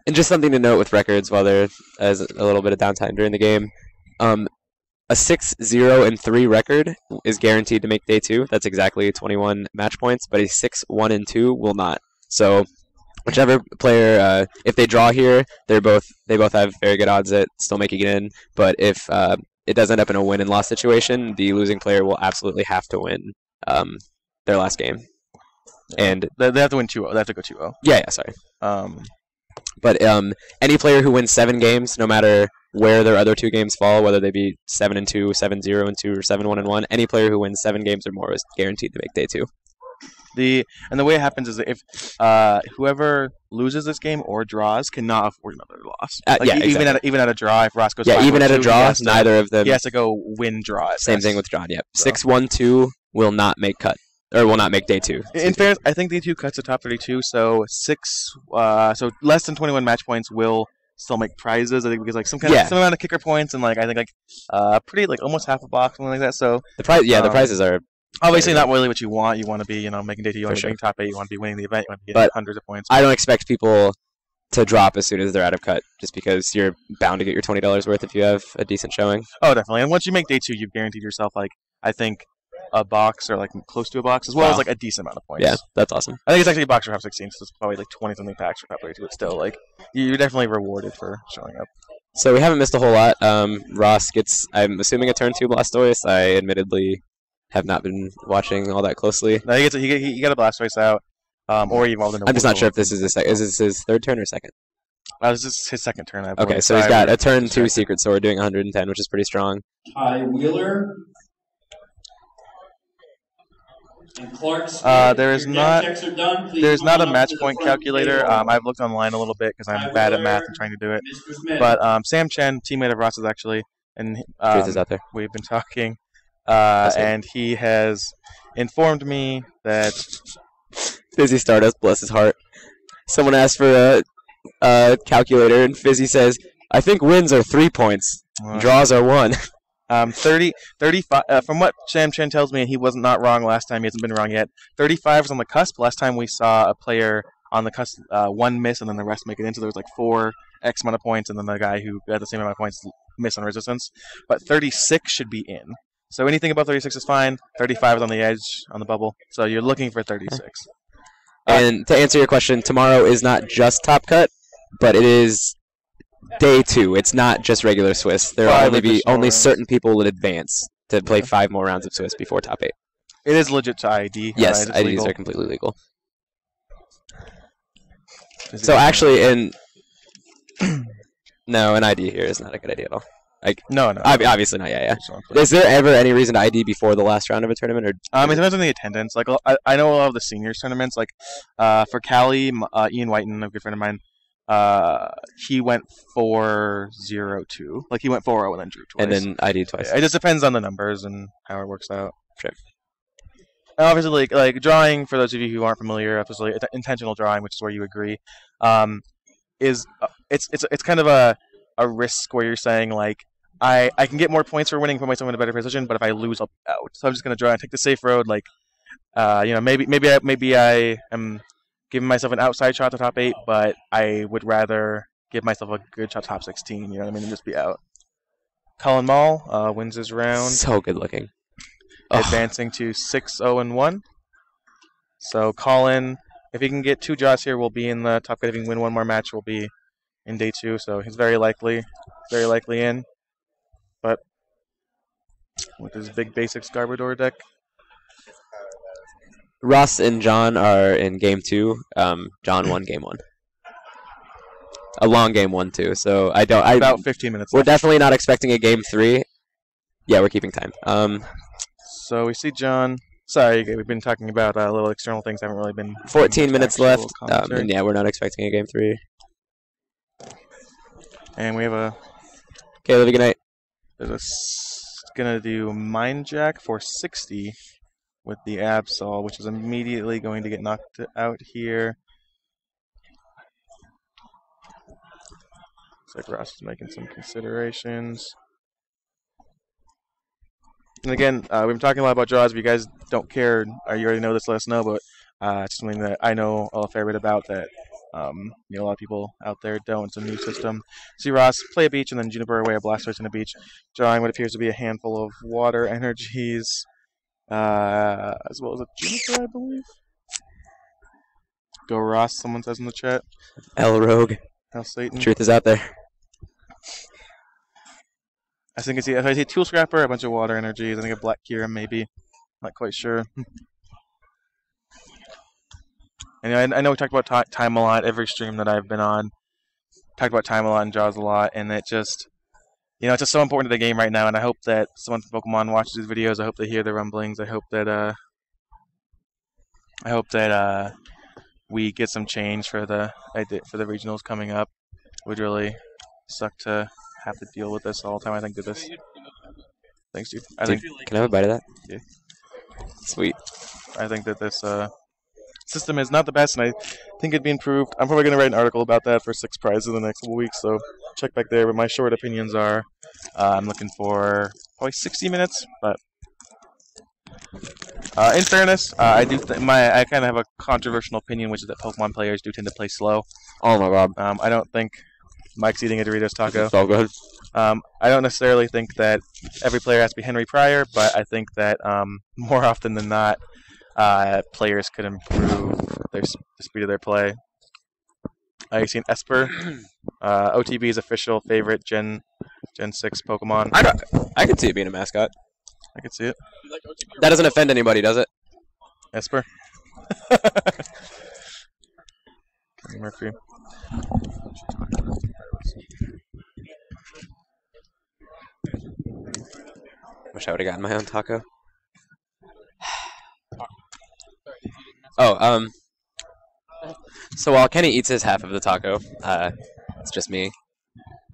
And just something to note with records while there is a little bit of downtime during the game. Um, a 6 0 and 3 record is guaranteed to make day two. That's exactly 21 match points, but a 6 1 and 2 will not. So, whichever player, uh, if they draw here, they're both they both have very good odds at still making it in. But if uh, it does end up in a win and loss situation, the losing player will absolutely have to win um, their last game. And They, they have to win 2 0. They have to go 2 0. yeah, yeah, sorry. Um, But um, any player who wins seven games, no matter where their other two games fall, whether they be seven and two, seven zero and two, or seven one and one, any player who wins seven games or more is guaranteed to make day two. the and the way it happens is that if uh, whoever loses this game or draws cannot afford another loss. Uh, Like, yeah, even exactly. at a, even at a draw, if Ross goes Yeah, even at a two, he draw, has to- neither of them. he has to go win draw. Same best. thing with John. Yep, So- six one two will not make cut or will not make day two. In fairness, I think the two cuts the top 32, so six, uh, so less than 21 match points will still make prizes. I think because like some kind Yeah. of some amount of kicker points and like I think like uh pretty like almost half a box something like that. So The prize, yeah, the Um, prizes are. obviously not really what you want. You want to be you know making day two. You want to be getting top eight. You want to be winning the event. You want to be But hundreds of points. I don't expect people to drop as soon as they're out of cut, just because you're bound to get your twenty dollars worth if you have a decent showing. oh, definitely. And once you make day two, you've guaranteed yourself like I think a box or like close to a box as well as like a decent amount of points. Yeah, that's awesome. I think it's actually a box for top 16, so it's probably like 20 something packs for top 32. But still, like you- you're definitely rewarded for showing up. So we haven't missed a whole lot. Um, Ross gets, I'm assuming, a turn two Blastoise. I admittedly have not been watching all that closely. No, he gets a, he, he got a Blastoise out, um, or he evolved into. I'm just not sure if this is his sec- is this his third turn or second. Uh, this is his second turn. I Okay, so he's got a turn two distracted. Secret Sword doing 110, which is pretty strong. Ty Wheeler. And Clark Smith. Uh, there is not- deck checks are done. Please There's not a match point calculator. Um, I've looked online a little bit because I'm Hi, bad at math and trying to do it. But um, Sam Chen, teammate of Ross's actually, and Truth is um, out there. we've been talking, uh, and he has informed me that Fizzy Stardust, bless his heart. Someone asked for a, a calculator, and Fizzy says, I think wins are three points, uh, draws are one. Um, 30, 35, uh, from what Sam Chen tells me, and he wasn't not wrong last time. He hasn't been wrong yet. 35 was on the cusp. Last time we saw a player on the cusp, uh, one miss, and then the rest make it in. So there was like four X amount of points, and then the guy who had the same amount of points miss on resistance. But 36 should be in. So anything above 36 is fine. 35 is on the edge, on the bubble. So you're looking for 36. Uh, And to answer your question, tomorrow is not just Top Cut, but it is day two. It's not just regular Swiss. There will Five only be additional only rounds. certain people in advance to play five more rounds of Swiss before top eight. It is legit to ID. Yes, right? It's IDs legal. are completely legal. Is it- So actually, in no, an ID here is not a good idea at all. Like No, no. Ob- Obviously not. Yeah, yeah. Just wanna put it- Is there ever any reason to ID before the last round of a tournament, or Um, it depends on the attendance. Like I, I know a lot of the seniors tournaments. Like uh, for Cali, m- uh, Ian Whiten, a good friend of mine, uh, he went four zero two. Like he went four zero and then drew twice. and then ID twice? it just depends on the numbers and how it works out. And obviously like like drawing for those of you who aren't familiar obviously int- intentional drawing which is where you agree um, is uh, it's it's it's kind of a a risk where you're saying like I, I can get more points for winning put myself in a better position but if I lose I'll out so I'm just gonna draw and take the safe road like uh, you know maybe maybe I, maybe I am giving myself an outside shot to top eight but I would rather give myself a good shot to top 16 you know what I mean and just be out Colin Moll uh, wins his round So good looking. Ugh. advancing to 6 0 and 1. So Colin, if he can get two draws here, will be in the top eight. If he can win one more match, will be in day two. So he's very likely, very likely in. But with his big basics Garbodor deck, Ross and John are in game two. Um, John won game one. A long game one too. So I don't. I about 15 minutes we're left. definitely not expecting a game three. Yeah, we're keeping time. Um, So we see John. Sorry, we've been talking about uh, little external things. Haven't really been. 14 minutes left. Um, and yeah, we're not expecting a game three. And we have a. Caleb, good night. There's a gonna do Mind Jack for 60 with the Absol, which is immediately going to get knocked out here. Looks like Ross is making some considerations. And again, uh, we've been talking a lot about draws. If you guys don't care, or you already know this, let us know. But uh, it's something that I know a fair bit about that um, you know a lot of people out there don't. It's a new system. See Ross play a beach and then Juniper away a Blastoise in a beach, drawing what appears to be a handful of water energies, uh, as well as a Juniper, I believe. Go Ross, someone says in the chat. El Rogue. Hell Satan. Truth is out there. I think it's if I see Tool Scrapper, a bunch of water energies. I think a Black Kyurem, maybe. Not quite sure. and I, I know we talked about ti- time a lot every stream that I've been on. Talked about time a lot and Jaws a lot, and it just, you know, it's just so important to the game right now. And I hope that someone from Pokemon watches these videos. I hope they hear the rumblings. I hope that, uh, I hope that uh, we get some change for the for the regionals coming up. Would really suck to have to deal with this all the time. I think that this. Thanks, dude. I Dude, think Can I have a bite of that? Yeah. Sweet. I think that this uh, system is not the best, and I think it'd be improved. I'm probably going to write an article about that for SixPrizes in the next couple weeks, so check back there. But my short opinions are, uh, I'm looking for probably 60 minutes. But uh, in fairness, uh, I do th- my I kind of have a controversial opinion, which is that Pokemon players do tend to play slow. Oh my god. Um, I don't think Mike's eating a Doritos taco. So good. Um, I don't necessarily think that every player has to be Henry Pryor, but I think that um, more often than not, uh, players could improve their the speed of their play. Uh, you've seen Espurr, uh, OTB's official favorite Gen Gen six Pokemon. I don't, I could see it being a mascot. I can see it. That doesn't offend anybody, does it? Espurr. Murphy. Wish I would have gotten my own taco. Oh, um. So while Kenny eats his half of the taco, uh, it's just me.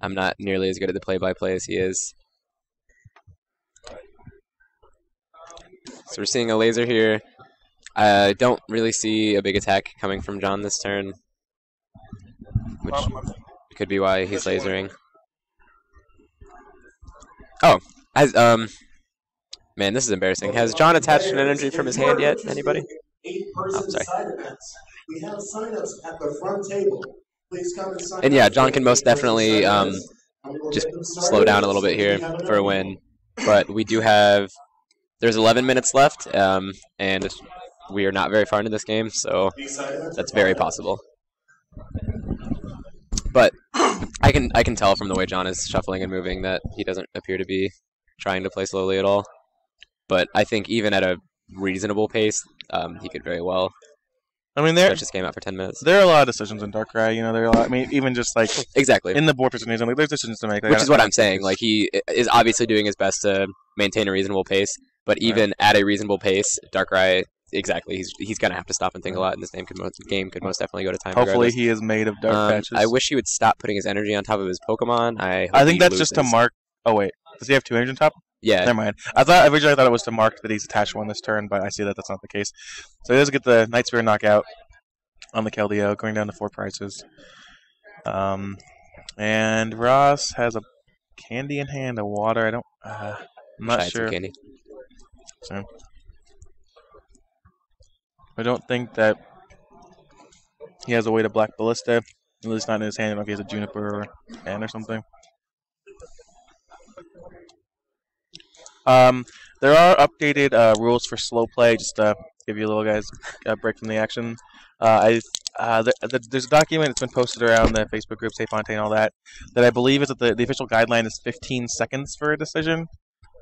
I'm not nearly as good at the play-by-play as he is. So we're seeing a laser here. I don't really see a big attack coming from John this turn, which could be why he's lasering. Oh, has um, man, this is embarrassing. Has John attached an energy from his hand yet? Anybody? Eight Oh, side events. We have signups at the front table. Please come and sign And yeah, John can most definitely, um, events. And we will just slow down a little bit here for a win. But we do have there's 11 minutes left, um, and we are not very far into this game, so These side events that's very possible. But I can I can tell from the way John is shuffling and moving that he doesn't appear to be trying to play slowly at all. But I think even at a reasonable pace, um, he could very well I mean, there just came out for 10 minutes. there are a lot of decisions in Darkrai. You know, there are a lot. I mean, even just like Exactly. in the board presentation, like there's decisions to make. Like, Which is what I'm saying. Like he is obviously doing his best to maintain a reasonable pace, but even at a reasonable pace, Darkrai exactly he's he's gonna have to stop and think a lot, and this game could mo- game could most definitely go to time. Hopefully, regardless. he is made of dark Um, patches. I wish he would stop putting his energy on top of his Pokemon. I hope I think that's just to mark. Oh wait, does he have two energy on top? Yeah, Never mind. I thought originally I thought it was to mark that he's attached one this turn, but I see that that's not the case. So he does get the Night Spear knockout on the Keldeo, going down to four prices. Um, and Ross has a candy in hand, a water. I don't. Uh, I'm not sure. candy. So. I don't think that he has a way to Black Ballista. At least not in his hand. I don't know if he has a Juniper or hand or something. Um, there are updated uh, rules for slow play. Just to give you a little guys a break from the action. Uh, I uh, the, the, there's a document that's been posted around the Facebook group, Say Fontaine, all that. That I believe is that the, the official guideline is 15 seconds for a decision.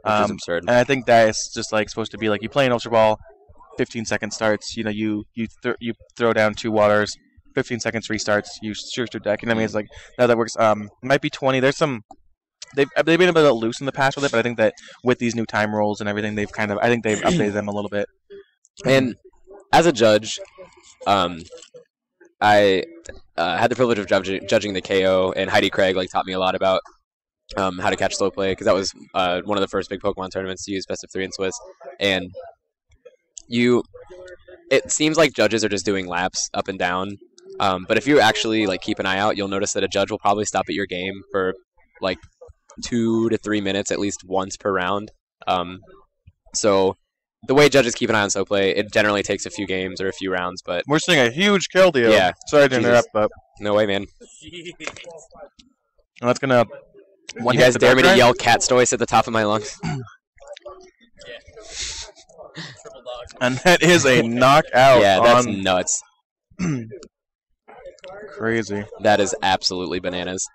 Um, absurd. and I think that is just like supposed to be like you play an Ultra Ball, 15 seconds starts. You know, you you th- you throw down two waters, 15 seconds restarts. You search your deck. and I mean? It's like how that works. Um, it might be 20. There's some. They've, they've been a bit loose in the past with it, but I think that with these new time rules and everything, they've kind of I think they've updated them a little bit. And as a judge, um, I uh, had the privilege of judging, judging the KO, and Heidi Craig like taught me a lot about um, how to catch slow play because that was uh, one of the first big Pokemon tournaments to use best of three in Swiss, and you. It seems like judges are just doing laps up and down, um, but if you actually like keep an eye out, you'll notice that a judge will probably stop at your game for like two to three minutes at least once per round. Um, so the way judges keep an eye on slow play, it generally takes a few games or a few rounds, but We're seeing a huge Keldeo. Yeah. Sorry to Jesus. interrupt, but no way, man. that's gonna. One you guys dare me to yell cat stoice at the top of my lungs? and that is a knockout. yeah, that's on nuts. crazy. That is absolutely bananas.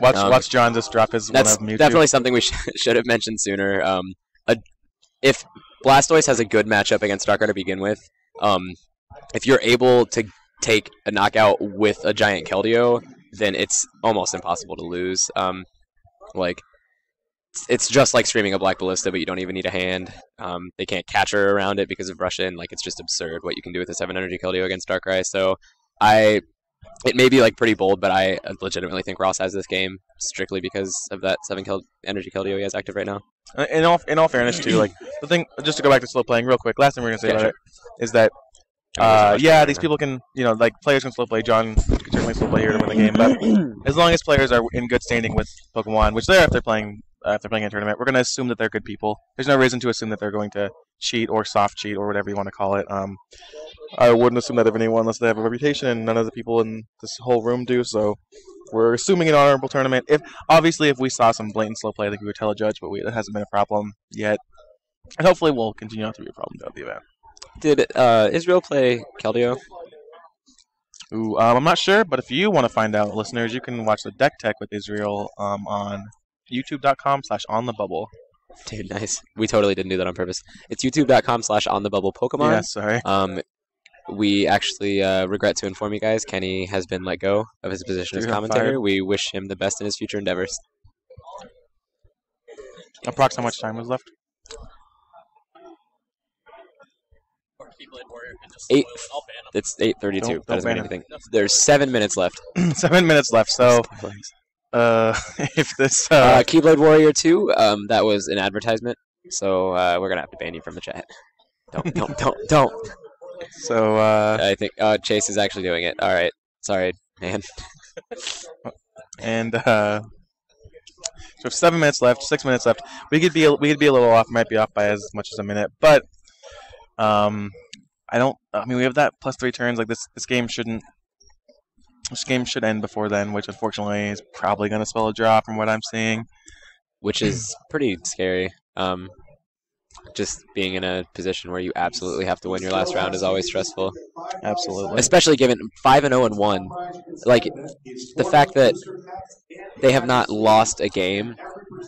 Watch, Um, watch John just drop his That's one of definitely something we sh- should have mentioned sooner. Um, a, if Blastoise has a good matchup against Darkrai to begin with, um, if you're able to take a knockout with a giant Keldeo, then it's almost impossible to lose. Um, like, it's- just like streaming a Black Ballista, but you don't even need a hand. Um, they can't Catcher around it because of Rush In. Like, it's just absurd what you can do with a 7 energy Keldeo against Darkrai. So, I. It may be like pretty bold, but I legitimately think Ross has this game strictly because of that seven kill energy Keldeo he has active right now. Uh, in all in all fairness too, like the thing, just to go back to slow playing real quick. Last thing we're gonna say Yeah, about sure. it is that I mean, there's so uh, yeah, these people can you know like players can slow play. John can certainly slow play here to win the game, but as long as players are in good standing with Pokemon, which they are if they're playing uh, if they're playing a tournament, we're gonna assume that they're good people. There's no reason to assume that they're going to cheat or soft cheat or whatever you want to call it. Um, I wouldn't assume that of anyone unless they have a reputation, and none of the people in this whole room do. So. We're assuming an honorable tournament. If obviously, if we saw some blatant slow play, I think we would tell a judge, but we, it hasn't been a problem yet. And hopefully, will continue not to be a problem throughout the event. Did uh, Israel play Keldeo? Ooh, um, I'm not sure, but if you want to find out, listeners, you can watch the Deck Tech with Israel um, on youtube.com slash on the bubble. Dude, nice. We totally didn't do that on purpose. It's youtube.com slash on the bubble Pokemon. Yeah, sorry. Um, we actually uh, regret to inform you guys, Kenny has been let go of his position as Dude, commentator. We wish him the best in his future endeavors. Approx how much time was left? Eight. It's eight thirty-two. That doesn't mean anything. There's seven minutes left. Seven minutes left. So, uh, if this, uh, Uh, Keyblade Warrior Two. Um, that was an advertisement, so uh, we're gonna have to ban you from the chat. Don't, don't, don't, don't. so, uh, I think uh, Chase is actually doing it. All right. Sorry, man. and uh, so seven minutes left, six minutes left. We could be, we could be a little off. Might be off by as much as a minute, but, um, I don't. I mean, we have that plus three turns. Like this, this game shouldn't. This game should end before then, which unfortunately is probably going to spell a draw from what I'm seeing. which is pretty scary. Um, just being in a position where you absolutely have to win your last round is always stressful, Absolutely. especially given five and zero and one. Like the fact that they have not lost a game,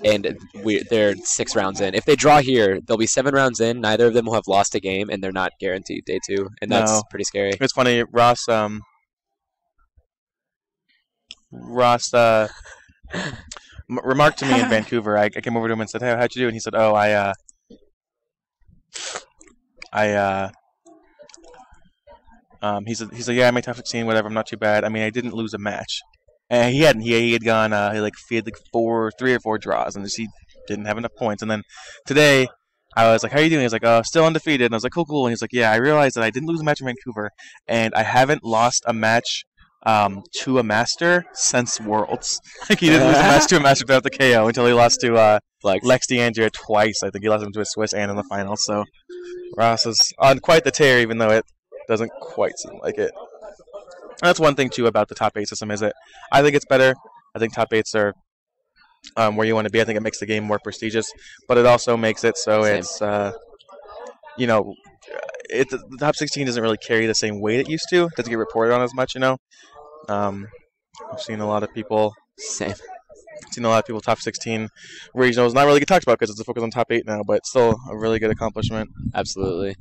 and we they're six rounds in. If they draw here, they'll be seven rounds in. Neither of them will have lost a game, and they're not guaranteed day two, and that's No. pretty scary. It's funny, Ross. Um, Ross uh, m- remarked to me in Vancouver. I, I came over to him and said, "Hey, how'd you do?" And he said, "Oh, I, uh, I, uh." Um, he said, he said, yeah, I made top 16, whatever. I'm not too bad. I mean, I didn't lose a match. And he hadn't. He, he had gone, uh, he like, he had like four, three or four draws. And just, he, didn't have enough points. And then today, I was like, "How are you doing?" He's like, "Oh, still undefeated." And I was like, "Cool, cool." And he's like, "Yeah, I realized that I didn't lose a match in Vancouver, and I haven't lost a match um, to a master since Worlds. like he didn't lose a match to a master without the KO until he lost to uh, Like Lex DeAndrea twice. I think he lost him to a Swiss and in the final. So Ross is on quite the tear, even though it doesn't quite seem like it. And that's one thing too about the top eight system is that I think it's better. I think top eights are um, where you want to be. I think it makes the game more prestigious, but it also makes it so Same. it's uh, you know. It, the top 16 doesn't really carry the same weight it used to. It doesn't get reported on as much, you know. Um, I've seen a lot of people same. seen a lot of people top 16 regionals not really get talked about because it's a focus on top 8 now but still a really good accomplishment Absolutely.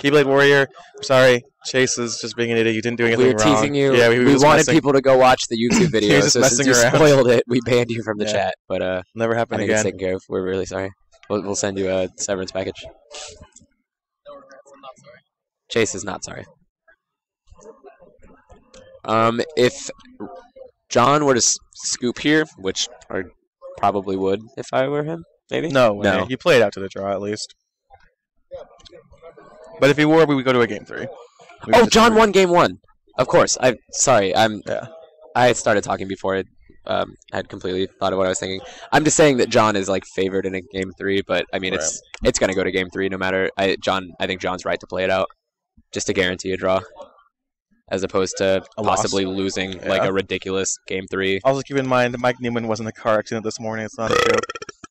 keyblade warrior sorry chase is just being an idiot you didn't do anything wrong. We were wrong teasing you. yeah we, we were just wanted messing. people to go watch the YouTube He video. was just so since messing you around. spoiled it, we banned you from the Yeah. chat. But uh, never I happen think it's again taken care of. We're really sorry. We'll, we'll send you a severance package. No regrets. I'm not sorry. Chase is not sorry. Um, if John were to s- scoop here, which I probably would if I were him, maybe. no. No. he played out to the draw at least but if he were we would go to a game 3 We Oh, John won game one. Of course. I sorry. I'm. Yeah. I started talking before I um, had completely thought of what I was thinking. I'm just saying that John is like favored in a game three, but I mean it's it's gonna go to game three no matter. I John. I think John's right to play it out, just to guarantee a draw, as opposed to A loss. possibly losing like a ridiculous game three. also keep in mind Mike Newman was in a car accident this morning it's not a joke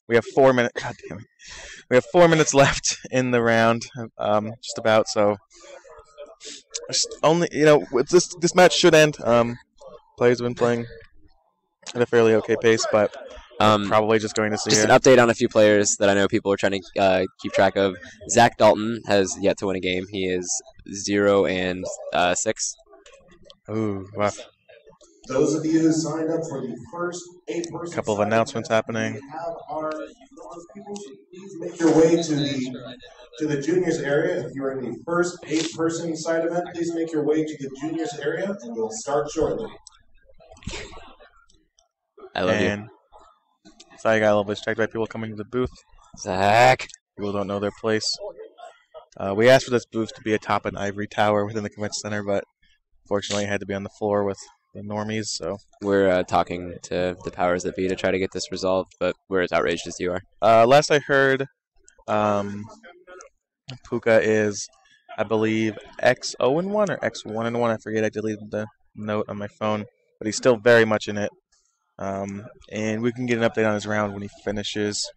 we have four minutes god damn it we have four minutes left in the round um, just about so just only you know this this match should end um, players have been playing at a fairly okay pace but Um, probably just going to see Just an update on a few players that I know people are trying to uh, keep track of. Zach Dalton has yet to win a game. He is zero and uh, six. Ooh, wow. Those of you who signed up for the first eight person Couple of announcements happening. our please make your way to the to the juniors area. If you're in the first eight person side event, please make your way to the juniors area and we'll start shortly. I love you, and so I got a little bit distracted by people coming to the booth. Zach. People don't know their place. Uh, we asked for this booth to be atop an ivory tower within the convention center, but fortunately, it had to be on the floor with the normies. So We're uh, talking to the powers that be to try to get this resolved, but we're as outraged as you are. uh, last I heard, um, Puka is, I believe, X zero and one or X one and one. I forget. I deleted the note on my phone, but he's still very much in it. Um, and we can get an update on his round when he finishes.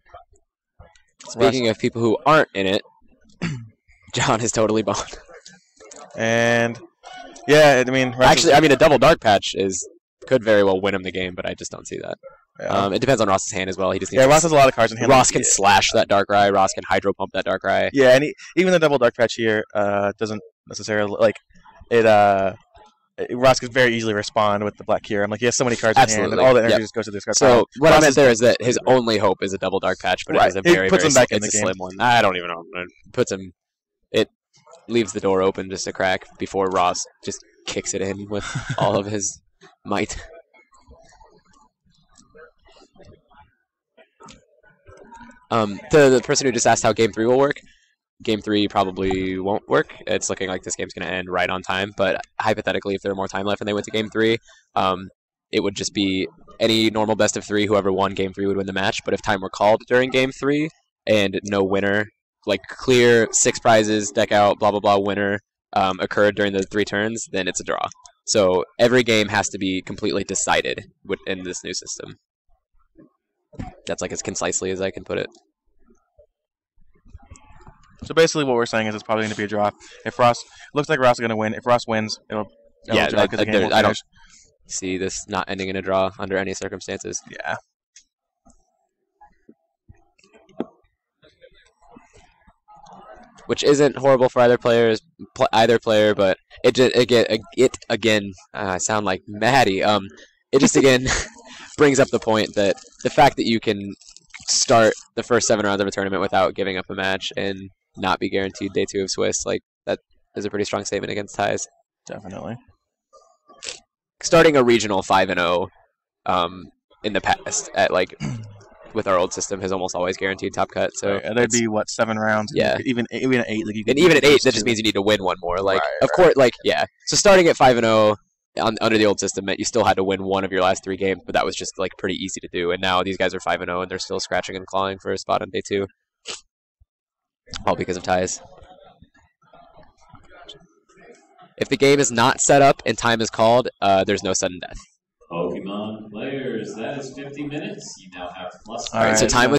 Speaking of people who aren't in it, John is totally boned. And yeah, I mean, Actually, I mean, a double dark patch is could very well win him the game, but I just don't see that. yeah, Um, it depends on Ross's hand as well. He just needs yeah Ross has a lot of cards in hand. Ross can slash that Darkrai. Ross can hydro pump that Darkrai. Yeah, and he, even the double dark patch here uh, doesn't necessarily like it. Uh, Ross could very easily respond with the black here. I'm like, he has so many cards in hand, and all the energy yep. just goes to this card. So what I Ross is- there is that his only hope is a double dark patch, but Right. it is a It very puts very him back in the a game. slim one. I don't even know. It puts him. Leaves the door open just a crack before Ross just kicks it in with all of his might. Um, the the person who just asked how game three will work. Game three probably won't work. It's looking like this game's going to end right on time. But hypothetically, if there were more time left and they went to game three, um, it would just be any normal best of three. Whoever won game three would win the match. But if time were called during game three and no winner, like clear six prizes, deck out, blah blah blah, winner um, occurred during the three turns, then it's a draw. So every game has to be completely decided in this new system. That's like as concisely as I can put it. So basically, what we're saying is it's probably going to be a draw. If Ross looks like Ross is going to win, if Ross wins, it'll, it'll Yeah, draw that- 'cause the game won't I don't- See this not ending in a draw under any circumstances. Yeah, which isn't horrible for either players, pl- either player, but it just again, it again, uh, I sound like Maddie. Um, it just again brings up the point that the fact that you can start the first seven rounds of a tournament without giving up a match and not be guaranteed day two of Swiss, like that is a pretty strong statement against ties. definitely. Starting a regional five and zero, um, in the past at like with our old system has almost always guaranteed top cut. So Right, and there'd be what seven rounds. Yeah. even even at eight, like you and even at eight, that just means you need to win one more. Like, Right, of course, like yeah. So starting at five and zero on, under the old system meant you still had to win one of your last three games, but that was just like pretty easy to do. And now these guys are five and zero, and they're still scratching and clawing for a spot on day two, all because of ties. If the game is not set up and time is called, uh, there's no sudden death. Pokemon players, that is 50 minutes. You now have plus All right, so time